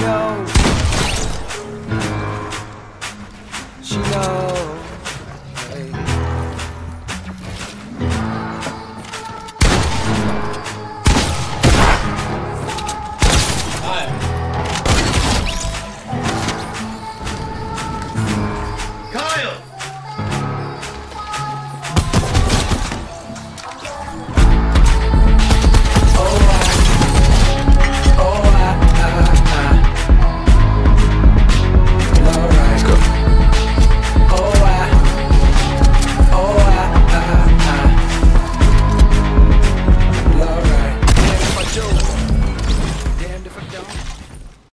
knows. She knows.